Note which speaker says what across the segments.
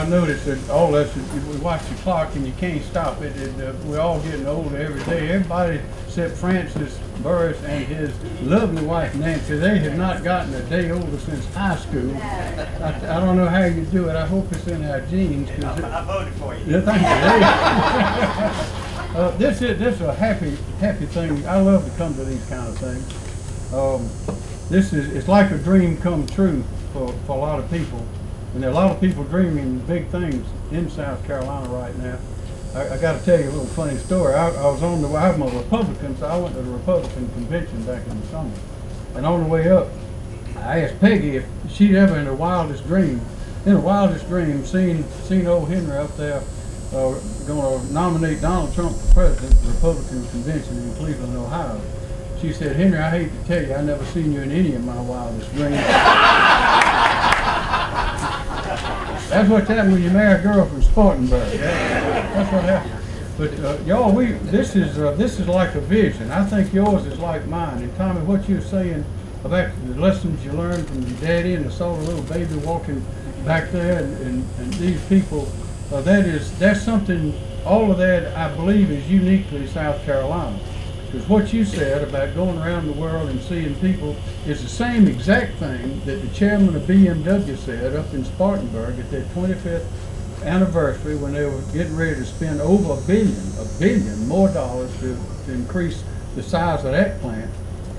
Speaker 1: I noticed that all of us, we watch the clock and you can't stop it. it uh, we're all getting older every day. Everybody except Francis Burris and his lovely wife Nancy, they have not gotten a day older since high school. I, I don't know how you do it. I hope it's in our genes. it-
Speaker 2: I voted for you.
Speaker 1: yeah, thank you. uh, this is this is a happy happy thing. I love to come to these kind of things. Um, this is it's like a dream come true for, for a lot of people, and there are a lot of people dreaming big things in South Carolina right now. I, I got to tell you a little funny story. I, I was on the I'm a Republican, so I went to the Republican convention back in the summer, and on the way up, I asked Peggy if she'd ever in her wildest dream, in her wildest dream, seen seen old Henry up there uh, going to nominate Donald Trump for president at the Republican convention in Cleveland, Ohio. She said, Henry, I hate to tell you, I never seen you in any of my wildest dreams. That's what happened when you marry a girl from Spartanburg. That's what happened. But uh, y'all, we this is uh, this is like a vision. I think yours is like mine. And Tommy, what you're saying about the lessons you learned from your daddy and I saw the little baby walking back there and, and, and these people, uh, that is that's something. All of that I believe is uniquely South Carolina. Because what you said about going around the world and seeing people is the same exact thing that the chairman of BMW said up in Spartanburg at their 25th anniversary when they were getting ready to spend over a billion, a billion more dollars to, to increase the size of that plant,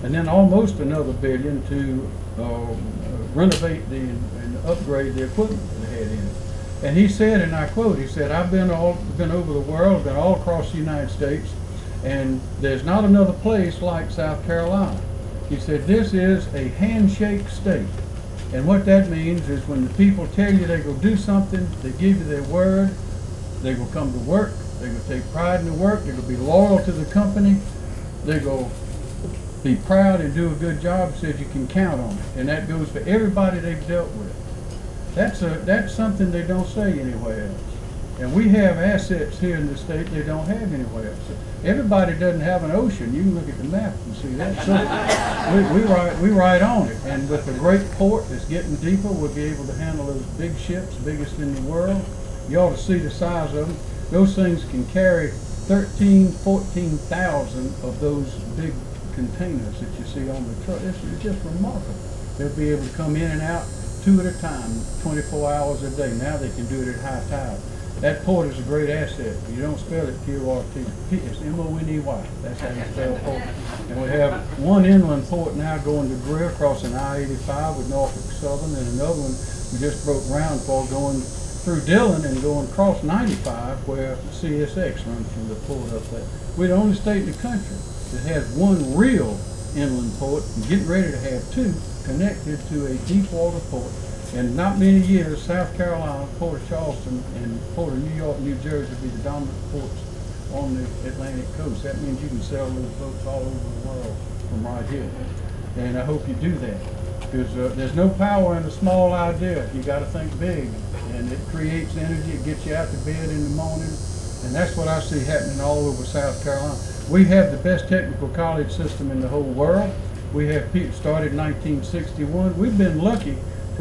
Speaker 1: and then almost another billion to uh, renovate the and upgrade the equipment they had in it. And he said, and I quote, he said, "I've been all been over the world, been all across the United States, and there's not another place like South Carolina." He said, "This is a handshake state." And what that means is when the people tell you they go do something, they give you their word, they will come to work, they will take pride in the work, they will be loyal to the company, they will be proud and do a good job, said you can count on it. And that goes for everybody they've dealt with. That's a that's something they don't say anywhere else. And we have assets here in the state they don't have anywhere else. Everybody doesn't have an ocean. You can look at the map and see that. So we, we ride we ride on it. And with the great port that's getting deeper, we'll be able to handle those big ships, biggest in the world. You ought to see the size of them. Those things can carry 13, 14,000 of those big containers that you see on the truck. It's, it's just remarkable. They'll be able to come in and out two at a time, 24 hours a day. Now they can do it at high tide. That port is a great asset. You don't spell it Q-R-T. It's M-O-N-E-Y. That's how you spell port. And we have one inland port now going to Greer, crossing I-85 with Norfolk Southern, and another one we just broke ground for going through Dillon and going across 95 where CSX runs through the port up there. We're the only state in the country that has one real inland port and getting ready to have two connected to a deep water port. In not many years, South Carolina, Port of Charleston, and Port of New York, New Jersey will be the dominant ports on the Atlantic coast. That means you can sell those boats all over the world from right here. And I hope you do that. Because uh, there's no power in a small idea. You got to think big. And it creates energy. It gets you out to bed in the morning. And that's what I see happening all over South Carolina. We have the best technical college system in the whole world. We have started in 1961. We've been lucky,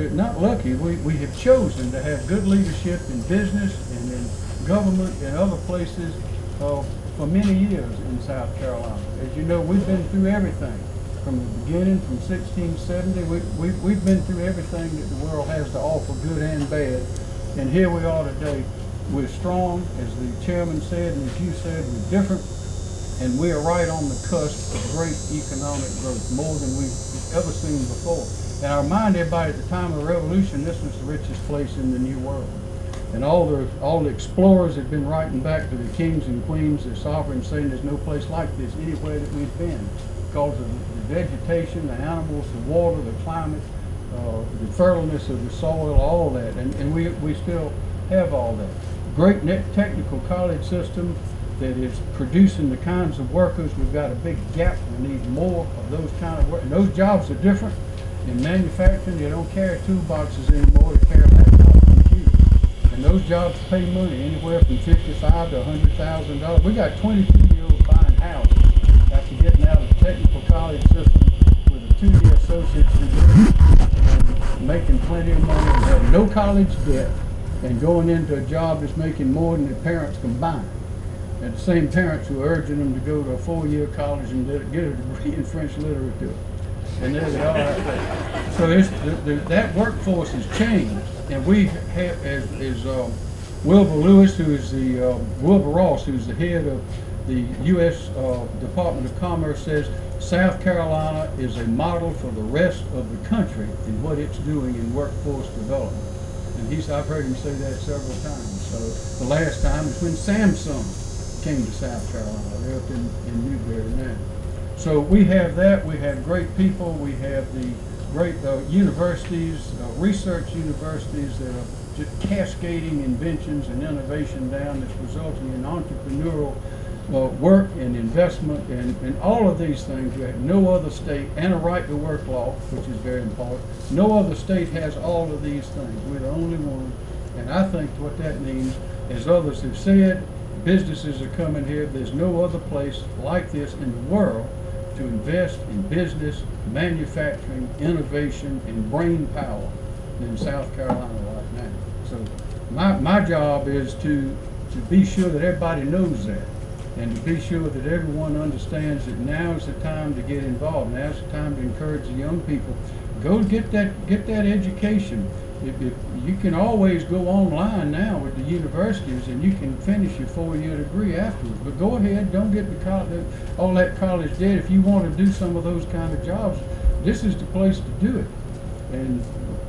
Speaker 1: not lucky, we, we have chosen to have good leadership in business and in government and other places uh, for many years in South Carolina. As you know, we've been through everything from the beginning, from 1670. We, we, we've been through everything that the world has to offer, good and bad. And here we are today. We're strong, as the chairman said, and as you said, we're different and we are right on the cusp of great economic growth, more than we've ever seen before. And I remind everybody, at the time of the revolution, this was the richest place in the New World. And all the all the explorers had been writing back to the kings and queens, their sovereigns, saying there's no place like this anywhere that we've been, because of the vegetation, the animals, the water, the climate, uh, the fertileness of the soil, all that. And, and we, we still have all that. Great technical college system, that is producing the kinds of workers. We've got a big gap. We need more of those kind of work. And those jobs are different. In manufacturing, you don't carry toolboxes anymore. You carry laptop computers. And those jobs pay money, anywhere from fifty-five to hundred thousand dollars. We got twenty-two-year-olds buying houses after getting out of the technical college system with a two-year associate's degree and making plenty of money. They have no college debt and going into a job that's making more than their parents combined. And the same parents who are urging them to go to a four-year college and get a degree in French literature. And there they are. So it's, the, the, that workforce has changed, and we have, as, as um, Wilbur Lewis, who is the, uh, Wilbur Ross, who's the head of the U.S. Uh, Department of Commerce, says South Carolina is a model for the rest of the country in what it's doing in workforce development. And he's, I've heard him say that several times. So the last time is when Samsung came to South Carolina. They're up in, in Newberry now. So we have that. We have great people. We have the great uh, universities, uh, research universities that are just cascading inventions and innovation down that's resulting in entrepreneurial uh, work and investment and, and all of these things. We have no other state, and a right to work law, which is very important. No other state has all of these things. We're the only one. And I think what that means, as others have said, businesses are coming here. There's no other place like this in the world to invest in business, manufacturing, innovation, and brain power in South Carolina right now. So my, my job is to, to be sure that everybody knows that and to be sure that everyone understands that now is the time to get involved. Now is the time to encourage the young people. Go get that get that education. If, if you can always go online now with the universities and you can finish your four-year degree afterwards. But go ahead, don't get the college, all that college debt. If you want to do some of those kind of jobs, this is the place to do it. And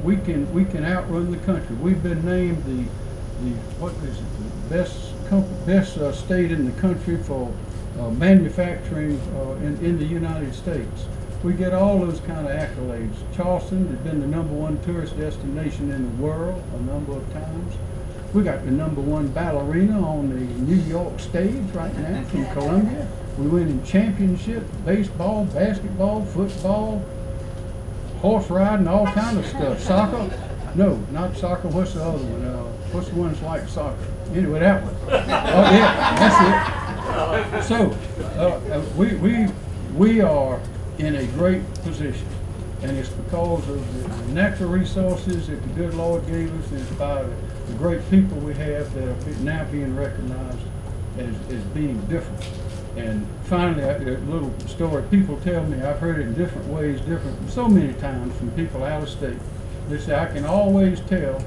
Speaker 1: we can we can outrun the country. We've been named the the what is it the best best uh, state in the country for uh, manufacturing uh, in, in the United States. We get all those kind of accolades. Charleston has been the number one tourist destination in the world a number of times. We got the number one ballerina on the New York stage right now from Columbia. We win in championship, baseball, basketball, football, horse riding, all kind of stuff. Soccer? No, not soccer. What's the other one? Uh, what's the one that's like soccer? Anyway, that one. Oh yeah, that's it. So uh, uh, we we we are in a great position, and it's because of the natural resources that the good Lord gave us, and by the great people we have that are now being recognized as, as being different. And finally, a little story people tell me, I've heard it in different ways, different, so many times from people out of state. They say, I can always tell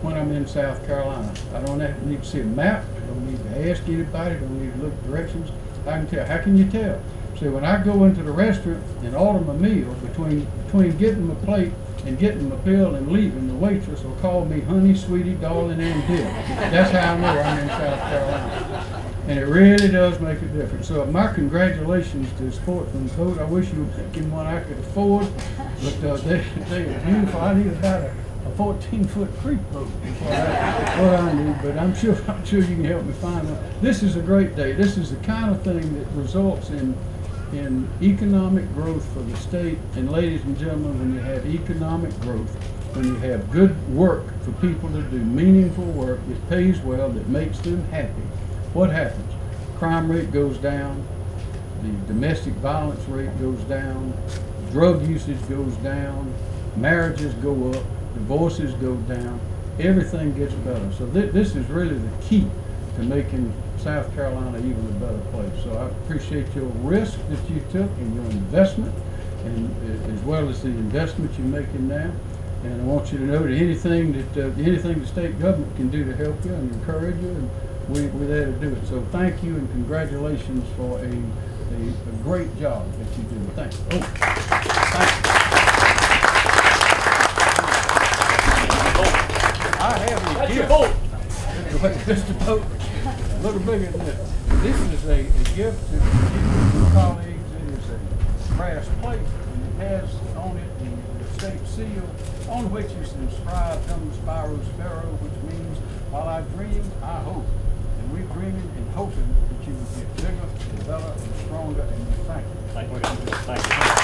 Speaker 1: when I'm in South Carolina. I don't have, need to see a map, I don't need to ask anybody, I don't need to look directions. I can tell. How can you tell? See, when I go into the restaurant and order my meal, between between getting my plate and getting my bill and leaving, the waitress will call me honey, sweetie, darling, and dear. That's how I know I'm in South Carolina. And it really does make a difference. So my congratulations to the Sportsman's Boat. I wish you were picking one I could afford, but uh, they, they are beautiful. I need about a a 14 foot creek boat what I, what I need, but I'm sure I'm sure you can help me find one. This is a great day. This is the kind of thing that results in in economic growth for the state. And ladies and gentlemen, when you have economic growth, when you have good work for people to do, meaningful work that pays well, that makes them happy, what happens? Crime rate goes down, the domestic violence rate goes down, drug usage goes down, marriages go up, divorces go down, everything gets better. So th this is really the key to making South Carolina even a better place. So I appreciate your risk that you took and your investment, and uh, as well as the investment you're making now. And I want you to know that anything that uh, anything the state government can do to help you and encourage you, and we, we're there to do it. So thank you and congratulations for a, a, a great job that you do. Thanks. Oh, thank you. I have a
Speaker 2: That's
Speaker 1: gift.
Speaker 2: your boat.
Speaker 1: Just boat, a little bigger than this. This is a, a gift to your colleagues. It is a brass plate, and it has on it the, state seal, on which is inscribed "Dum Spiro Spero," which means, "While I dream, I hope." And we're dreaming and hoping that you will get bigger and better and stronger, and we thank you.
Speaker 2: Thank you. Thank you.